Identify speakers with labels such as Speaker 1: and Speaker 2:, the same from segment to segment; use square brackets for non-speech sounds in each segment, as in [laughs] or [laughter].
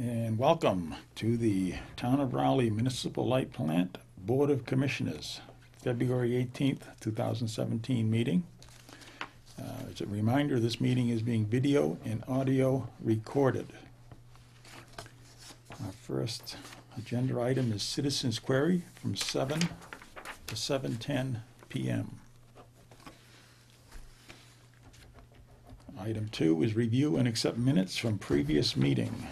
Speaker 1: And welcome to the Town of Rowley Municipal Light Plant Board of Commissioners, February 18th, 2017 meeting. Uh, As a reminder, this meeting is being video and audio recorded. Our first agenda item is citizens query from 7 to 7:10 PM. Item two is review and accept minutes from previous meeting.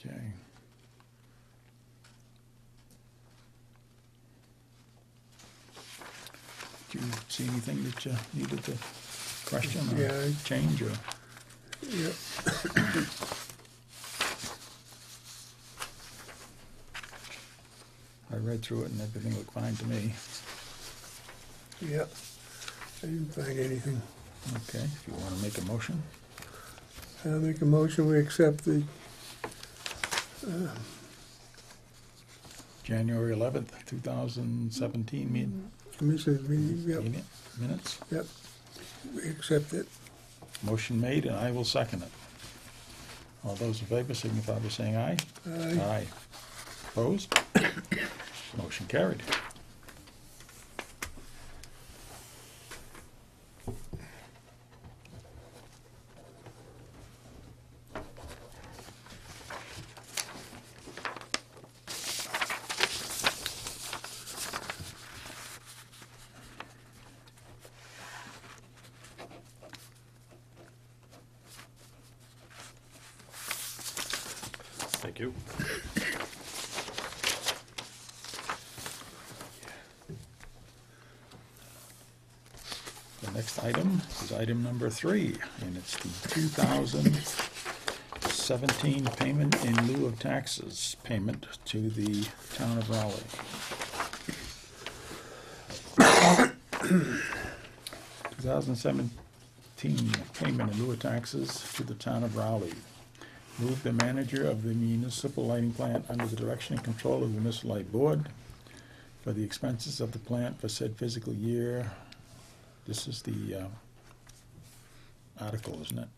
Speaker 1: Okay. Did you see anything that you needed to question
Speaker 2: Yeah,
Speaker 1: or
Speaker 2: I-
Speaker 1: change or?
Speaker 2: Yep.
Speaker 1: I read through it and everything looked fine to me.
Speaker 2: Yep. I didn't find anything.
Speaker 1: Okay, if you want to make a motion,
Speaker 2: I make a motion, we accept the, uh,
Speaker 1: January eleventh, two thousand seventeen meeting,
Speaker 2: commissioners meeting, yep,
Speaker 1: minutes.
Speaker 2: yep. We accept it.
Speaker 1: Motion made and I will second it. All those in favor signify by saying aye.
Speaker 2: Aye.
Speaker 1: Opposed? [coughs] Motion carried. The next item is item number three, and it's the two thousand seventeen payment in lieu of taxes payment to the town of Rowley. Two thousand seventeen payment in lieu of taxes to the town of Rowley. Move the manager of the municipal lighting plant under the direction and control of the municipal light board for the expenses of the plant for said physical year. This is the uh, article, isn't it?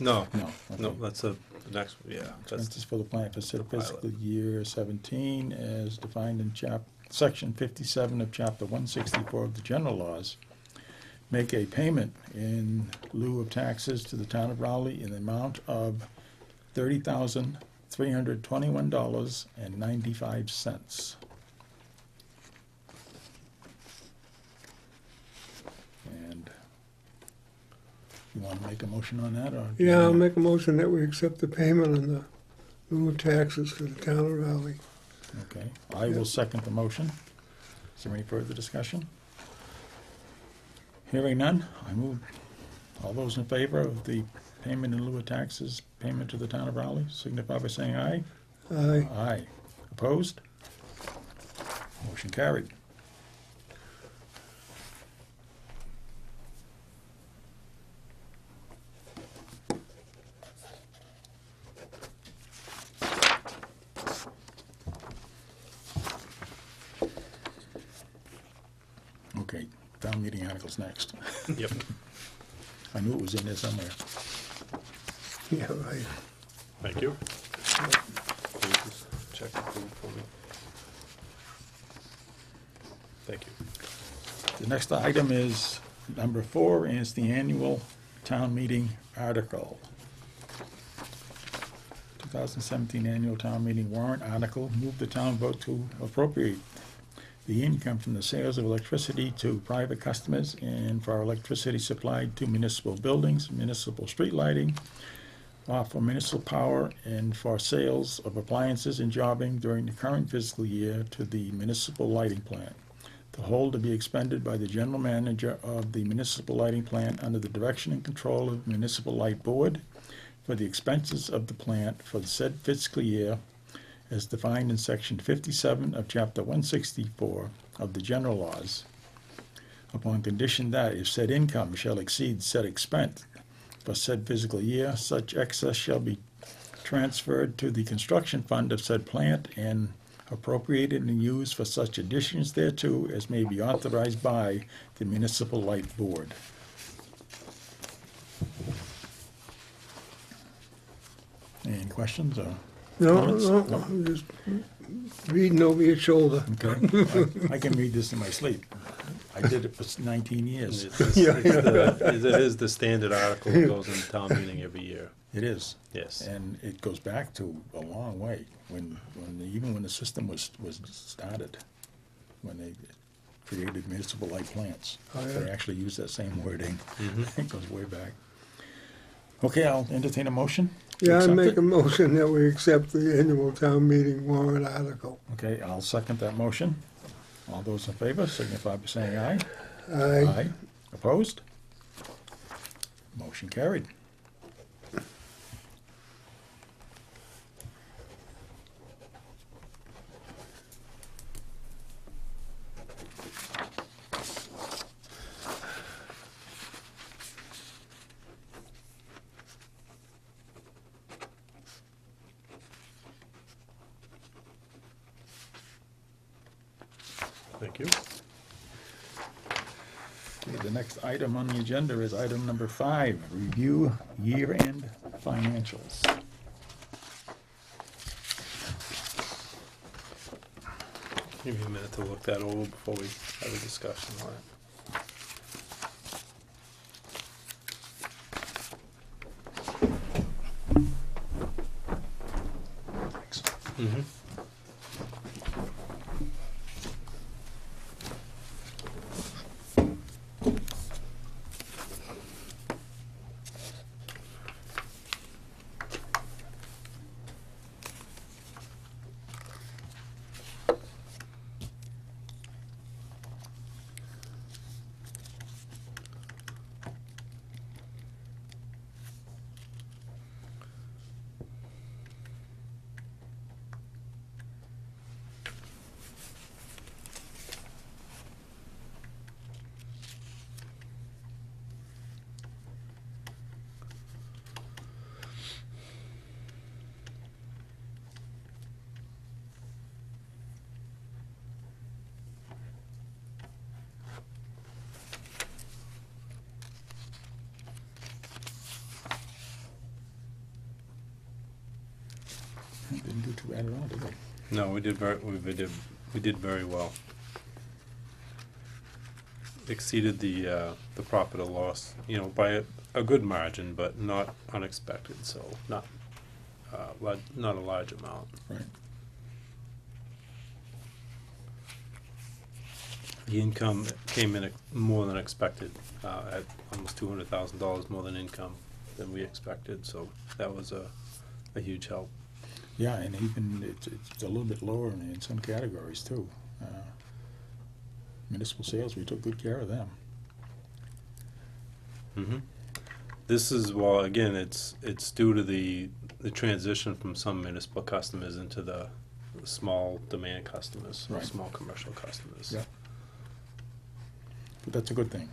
Speaker 3: No,
Speaker 1: No.
Speaker 3: no,
Speaker 1: okay.
Speaker 3: that's a, the next, yeah, that's,
Speaker 1: Expenses for the plant for said
Speaker 3: Pilot.
Speaker 1: fiscal year seventeen as defined in chap, section fifty-seven of chapter one sixty-four of the general laws. Make a payment in lieu of taxes to the town of Rowley in the amount of thirty thousand, three hundred twenty-one dollars and ninety-five cents. And you wanna make a motion on that, or? do you
Speaker 2: Yeah, I'll
Speaker 1: wanna-
Speaker 2: make a motion that we accept the payment on the lieu of taxes to the town of Rowley.
Speaker 1: Okay, I will second the motion. Is there any further discussion? Hearing none, I move, all those in favor of the payment in lieu of taxes, payment to the town of Rowley, signify by saying aye.
Speaker 2: Aye.
Speaker 1: Aye. Opposed? Motion carried. Okay, town meeting articles next.
Speaker 3: yep. [laughs]
Speaker 1: I knew it was in there somewhere.
Speaker 2: Yeah, right.
Speaker 3: Thank you. Can you just check the food for me? Thank you.
Speaker 1: The next item is number four, and it's the annual town meeting article. 2017 annual town meeting warrant article, move the town vote to appropriate the income from the sales of electricity to private customers and for our electricity supplied to municipal buildings, municipal street lighting, uh, for municipal power and for sales of appliances and jobbing during the current fiscal year to the municipal lighting plant. The whole to be expended by the general manager of the municipal lighting plant under the direction and control of the municipal light board for the expenses of the plant for the said fiscal year as defined in section fifty-seven of chapter one sixty-four of the general laws, upon condition that if said income shall exceed said expense for said fiscal year, such excess shall be transferred to the construction fund of said plant and appropriated and used for such additions thereto as may be authorized by the municipal light board. Any questions or?
Speaker 2: No,
Speaker 1: comments?
Speaker 2: no, I'm just reading over your shoulder.
Speaker 1: Okay, I I can read this in my sleep. I did it for nineteen years.
Speaker 3: It's, it's
Speaker 2: Yeah.
Speaker 3: the, it is the standard article that goes in the town meeting every year.
Speaker 1: It is.
Speaker 3: Yes.
Speaker 1: And it goes back to a long way, when, when, even when the system was, was started, when they created municipal light plants.
Speaker 2: Oh,
Speaker 1: They actually used that same wording.
Speaker 3: Mhm. [laughs]
Speaker 1: It goes way back. Okay, I'll entertain a motion. to
Speaker 2: Yeah, I
Speaker 1: accept
Speaker 2: make
Speaker 1: it.
Speaker 2: a motion that we accept the annual town meeting warrant article.
Speaker 1: Okay, I'll second that motion. All those in favor signify by saying aye.
Speaker 2: Aye.
Speaker 1: Opposed? Motion carried.
Speaker 3: Thank you.
Speaker 1: Okay, the next item on the agenda is item number five, review year-end financials.
Speaker 3: Give me a minute to look that over before we have a discussion on it. Mm-hmm.
Speaker 1: Didn't do too bad at all, did we?
Speaker 3: No, we did very, we did, we did very well. Exceeded the, uh, the profit or loss, you know, by a, a good margin, but not unexpected, so not, uh, lar- not a large amount.
Speaker 1: Right.
Speaker 3: The income came in ex- more than expected, uh, at almost two hundred thousand dollars more than income than we expected, so that was a, a huge help.
Speaker 1: Yeah, and even, it's, it's a little bit lower in, in some categories too. Uh, Municipal sales, we took good care of them.
Speaker 3: hmm This is, well, again, it's, it's due to the, the transition from some municipal customers into the, the small demand customers,
Speaker 1: Right.
Speaker 3: small commercial customers.
Speaker 1: Yeah. But that's a good thing.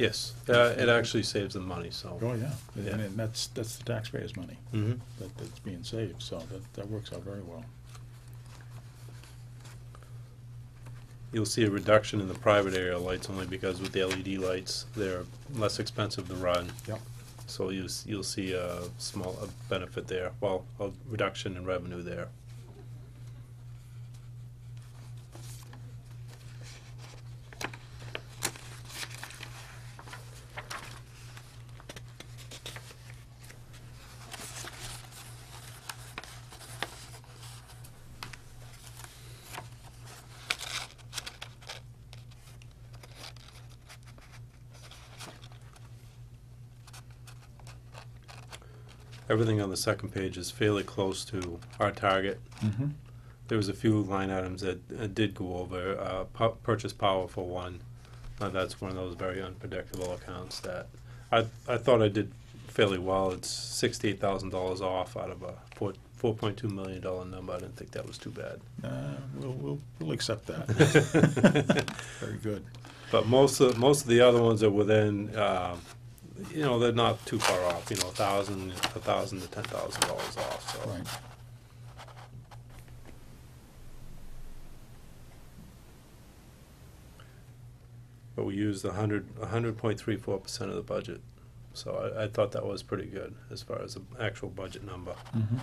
Speaker 3: Yes, uh, it actually saves them money, so.
Speaker 1: Oh, yeah,
Speaker 3: Yeah.
Speaker 1: and, that's, that's the taxpayers' money
Speaker 3: hmm
Speaker 1: that, that's being saved, so that, that works out very well.
Speaker 3: You'll see a reduction in the private area lights only because with the LED lights, they're less expensive to run.
Speaker 1: Yep.
Speaker 3: So you'll, s- you'll see a small, a benefit there, well, a reduction in revenue there. Everything on the second page is fairly close to our target.
Speaker 1: Mm-hmm.
Speaker 3: There was a few line items that uh, did go over, uh, pu- purchase power for one. Uh, that's one of those very unpredictable accounts that, I, I thought I did fairly well. It's sixty-eight thousand dollars off out of a four, four point two million dollar number. I didn't think that was too bad.
Speaker 1: Uh, we'll, we'll, we'll accept that. [laughs] Very good.
Speaker 3: But most of, most of the other ones are within, um, you know, they're not too far off, you know, a thousand, a thousand to ten thousand dollars off, so.
Speaker 1: Right.
Speaker 3: But we used a hundred, a hundred point three four percent of the budget, so I, I thought that was pretty good as far as the actual budget number.
Speaker 1: Mm-hmm.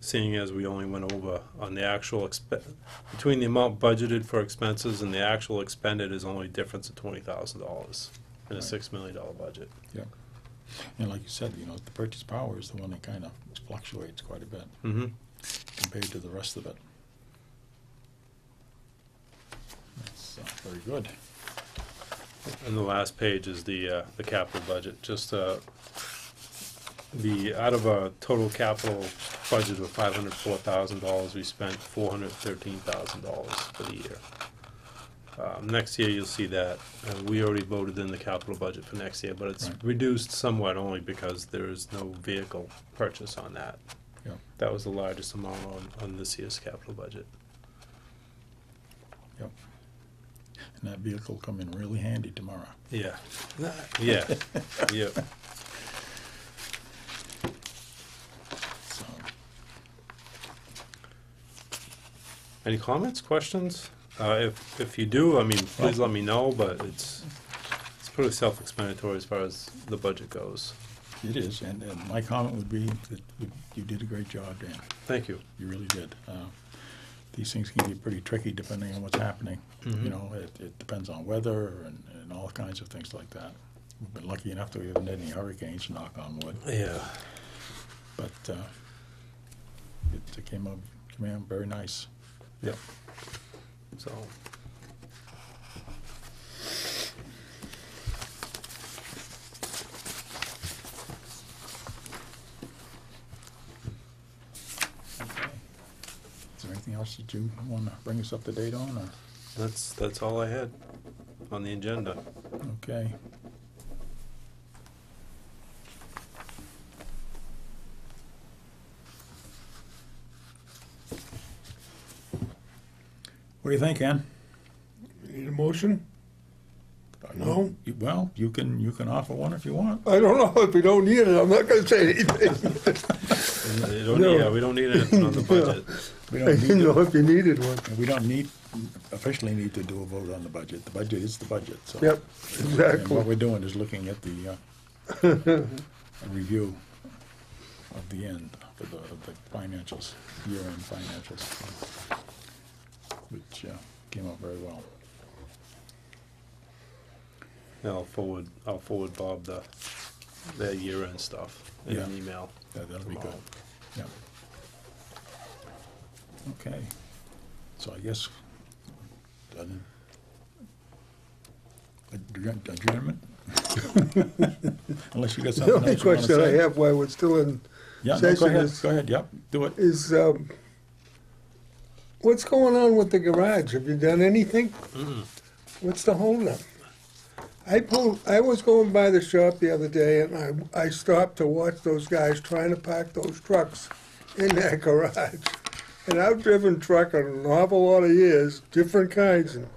Speaker 3: Seeing as we only went over on the actual expense, between the amount budgeted for expenses and the actual expended is only a difference of twenty thousand dollars in a six million dollar budget. Yeah.
Speaker 1: And like you said, you know, the purchase power is the one that kind of fluctuates quite a bit
Speaker 3: Mm-hmm.
Speaker 1: compared to the rest of it. That's uh, very good.
Speaker 3: And the last page is the, uh, the capital budget, just, uh, the, out of a total capital budget of five hundred four thousand dollars, we spent four hundred thirteen thousand dollars for the year. Um, next year, you'll see that, uh, we already voted in the capital budget for next year, but it's
Speaker 1: Right.
Speaker 3: reduced somewhat only because there is no vehicle purchase on that.
Speaker 1: Yeah.
Speaker 3: That was the largest amount on, on this year's capital budget. Yep.
Speaker 1: And that vehicle will come in really handy tomorrow.
Speaker 3: Yeah. [laughs] Yeah, yeah.
Speaker 1: So,
Speaker 3: Any comments, questions? Uh, if, if you do, I mean, please let me know, but it's, it's pretty self-explanatory as far as the budget goes.
Speaker 1: It is, and, and my comment would be that you- you did a great job, Dan.
Speaker 3: Thank you.
Speaker 1: You really did. Uh, These things can be pretty tricky depending on what's happening. You
Speaker 3: Mhm.
Speaker 1: know, it, it depends on weather and, and all kinds of things like that. We've been lucky enough that we haven't had any hurricanes, knock on wood,
Speaker 3: Yeah.
Speaker 1: but, uh, it came out, came out very nice.
Speaker 3: Yep. So,
Speaker 1: Okay. Is there anything else that you wanna bring us up to date on, or,
Speaker 3: that's, that's all I had on the agenda.
Speaker 1: okay? What do you think, Ken?
Speaker 2: Need a motion? No.
Speaker 1: You- Well, you can, you can offer one if you want.
Speaker 2: I don't know, if we don't need it, I'm not gonna say anything. [laughs]
Speaker 3: We don't,
Speaker 2: No.
Speaker 3: yeah, we don't need anything on the budget.
Speaker 1: We
Speaker 2: I
Speaker 1: don't
Speaker 2: didn't
Speaker 1: need, [laughs]
Speaker 2: know
Speaker 1: to-
Speaker 2: if you needed one.
Speaker 1: we don't need, officially need to do a vote on the budget. The budget is the budget, so.
Speaker 2: Yep,
Speaker 1: And
Speaker 2: exactly.
Speaker 1: what we're doing is looking at the, uh, a [laughs] review of the end, of the, of the financials, year-end financials, which, uh, came out very well.
Speaker 3: Yeah, I'll forward, I'll forward Bob the, the year-end stuff in an
Speaker 1: Yeah.
Speaker 3: email.
Speaker 1: That, that'll be good,
Speaker 3: tomorrow.
Speaker 1: yeah. Okay, so I guess, done. Adjourn- Adjournment? [laughs] Unless you got
Speaker 2: The
Speaker 1: something
Speaker 2: only
Speaker 1: else you wanna
Speaker 2: question I
Speaker 1: say?
Speaker 2: have while we're still in,
Speaker 1: Yeah, no,
Speaker 2: session
Speaker 1: go ahead,
Speaker 2: is-
Speaker 1: go ahead, yep, do it.
Speaker 2: is, um, what's going on with the garage? Have you done anything? What's the holdup? I pulled, I was going by the shop the other day and I, I stopped to watch those guys trying to park those trucks in that [laughs] garage. And I've driven truck an awful lot of years, different kinds, and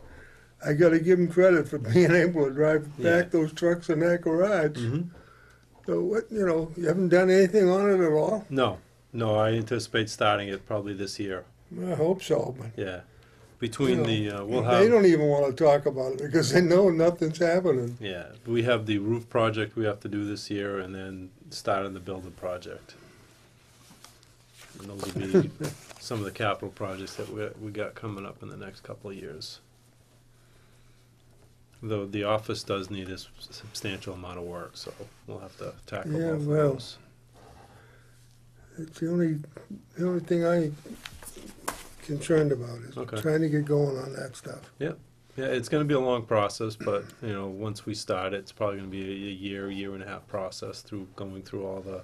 Speaker 2: I gotta give them credit for [laughs] being able to drive
Speaker 3: Yeah.
Speaker 2: back those trucks in that garage.
Speaker 3: Mhm.
Speaker 2: So what, you know, you haven't done anything on it at all?
Speaker 3: No, no, I anticipate starting it probably this year,
Speaker 2: I hope so, but.
Speaker 3: yeah. Between the, uh, we'll
Speaker 2: They
Speaker 3: have,
Speaker 2: don't even wanna talk about it because they know nothing's happening.
Speaker 3: yeah, we have the roof project we have to do this year and then starting the building project. And those will be [laughs] some of the capital projects that we, we got coming up in the next couple of years. Though the office does need a s- substantial amount of work, so we'll have to tackle
Speaker 2: Yeah,
Speaker 3: both of
Speaker 2: well.
Speaker 3: those.
Speaker 2: It's the only, the only thing I concerned about is
Speaker 3: Okay.
Speaker 2: trying to get going on that stuff.
Speaker 3: Yeah, yeah, it's gonna be a long process, but, you know, once we start it, it's probably gonna be a a year, year and a half process through, going through all the,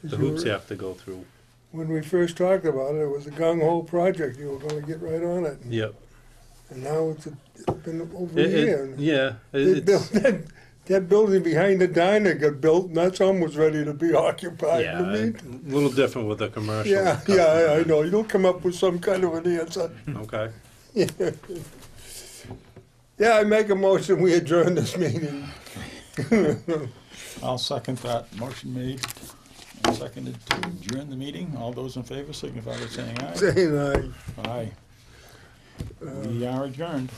Speaker 2: 'Cause
Speaker 3: the
Speaker 2: you
Speaker 3: hoops
Speaker 2: were-
Speaker 3: you have to go through.
Speaker 2: When we first talked about it, it was a gung-ho project, you were gonna get right on it.
Speaker 3: Yep.
Speaker 2: And now it's, a- it's been over a
Speaker 3: It- it-
Speaker 2: year. and
Speaker 3: Yeah,
Speaker 2: They
Speaker 3: it-
Speaker 2: built,
Speaker 3: it's,
Speaker 2: that, that building behind the diner got built, and that's almost ready to be [laughs] occupied,
Speaker 3: yeah,
Speaker 2: you mean?
Speaker 3: a little different with the commercial.
Speaker 2: Yeah, yeah, I- I know, you don't come up with some kind of an answer. [laughs]
Speaker 3: Okay, [laughs]
Speaker 2: Yeah, I make a motion, we adjourn this meeting.
Speaker 1: I'll second that. Motion made and seconded to adjourn the meeting. All those in favor signify by saying aye.
Speaker 2: Saying aye.
Speaker 1: Aye. We are adjourned.